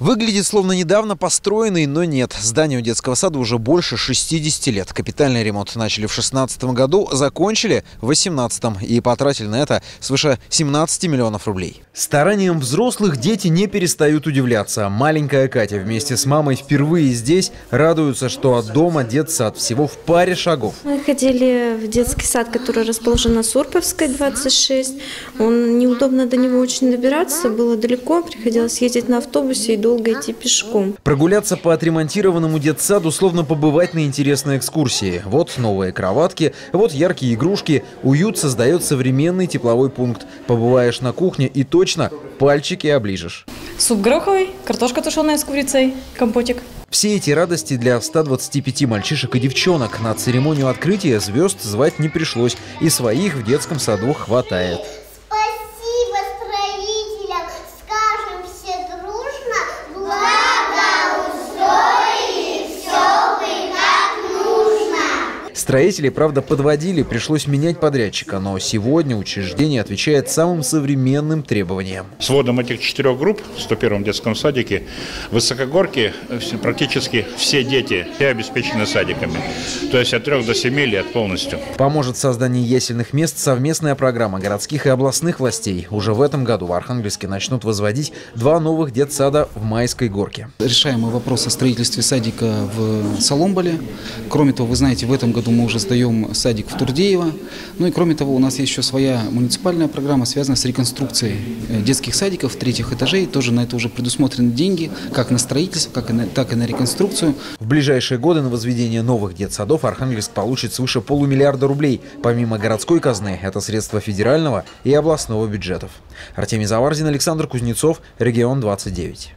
Выглядит словно недавно построенный, но нет. Зданию детского сада уже больше 60 лет. Капитальный ремонт начали в 2016 году, закончили в 2018 и потратили на это свыше 17 миллионов рублей. Старанием взрослых дети не перестают удивляться. Маленькая Катя вместе с мамой впервые здесь радуются, что от дома детсад всего в паре шагов. Мы ходили в детский сад, который расположен на Сурповской, 26. Он неудобно до него очень добираться, было далеко, приходилось ездить на автобусе и долго идти пешком. Прогуляться по отремонтированному детсаду, словно побывать на интересной экскурсии. Вот новые кроватки, вот яркие игрушки. Уют создает современный тепловой пункт. Побываешь на кухне и точно пальчики оближешь. Суп гороховый, картошка тушеная с курицей, компотик. Все эти радости для 125 мальчишек и девчонок. На церемонию открытия звезд звать не пришлось. И своих в детском саду хватает. Спасибо строителям, скажем все дружно, благоустроили все вы как Строители, правда, подводили, пришлось менять подрядчика, но сегодня учреждение отвечает самым современным требованиям. С вводом этих четырех групп в 101-м детском садике в Высокогорке э, практически все дети все обеспечены садиками. То есть от 3 до 7 лет полностью. Поможет в создании ясельных мест совместная программа городских и областных властей. Уже в этом году в Архангельске начнут возводить два новых детсада в Майской горке. Решаемый вопрос о строительстве садика в Соломболе. Кроме того, вы знаете, в этом году мы уже сдаем садик в Турдеево. Ну и кроме того, у нас есть еще своя муниципальная программа, связанная с реконструкцией э, детских садиков третьих этажей. Тоже на это уже предусмотрены деньги, как на строительство, как и на, так и на реконструкцию. В ближайшие годы на возведение новых детсадов Архангельск получит свыше полумиллиарда рублей. Помимо городской казны, это средства федерального и областного бюджетов. Артемий Заварзин, Александр Кузнецов, Регион 29.